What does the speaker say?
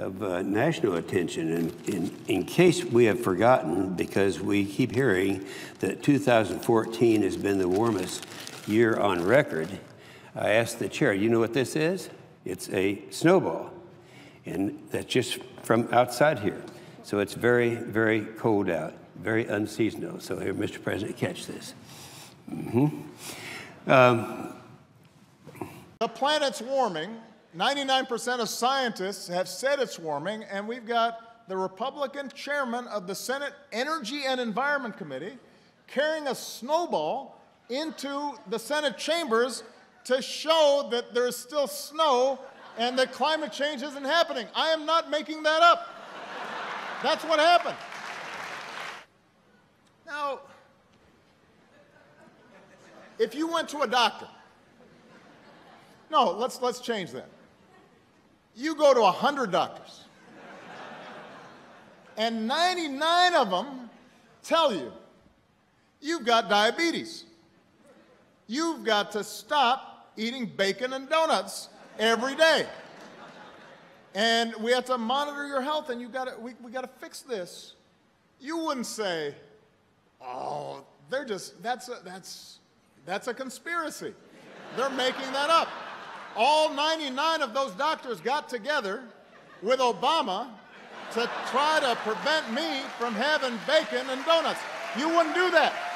of uh, national attention. And in, in case we have forgotten, because we keep hearing that 2014 has been the warmest year on record, I asked the chair, you know what this is? It's a snowball. And that's just from outside here. So it's very, very cold out, very unseasonal. So here, Mr. President, catch this. Mm-hmm. Um, the planet's warming. 99% of scientists have said it's warming, and we've got the Republican chairman of the Senate Energy and Environment Committee carrying a snowball into the Senate chambers to show that there's still snow and that climate change isn't happening. I am not making that up. That's what happened. Now, if you went to a doctor, no, let's, let's change that. You go to 100 doctors, and 99 of them tell you you've got diabetes. You've got to stop eating bacon and donuts every day. And we have to monitor your health, and you've got to, we, we got to fix this. You wouldn't say, oh, they're just, that's a, that's, that's a conspiracy. They're making that up. All 99 of those doctors got together with Obama to try to prevent me from having bacon and donuts. You wouldn't do that.